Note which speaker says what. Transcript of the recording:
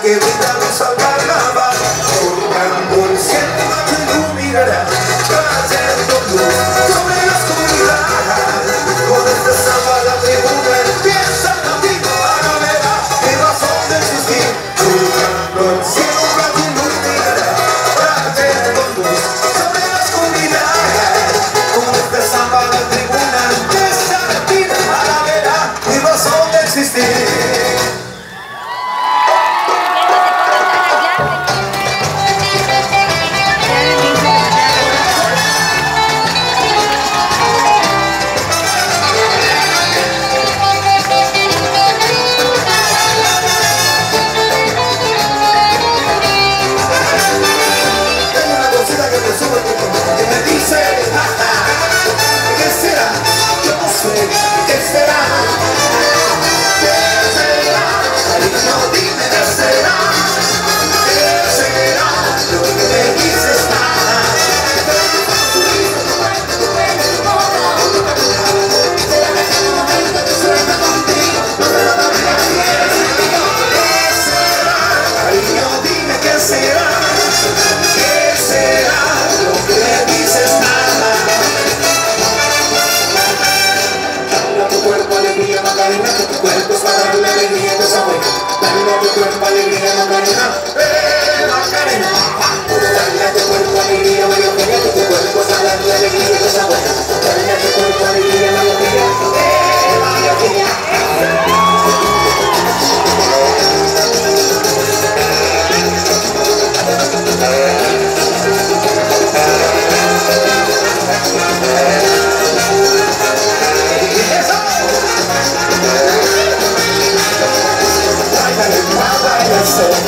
Speaker 1: que vida me salvará. Marina, tu cuerpo alegría, Macarena. ¡Eh!
Speaker 2: said.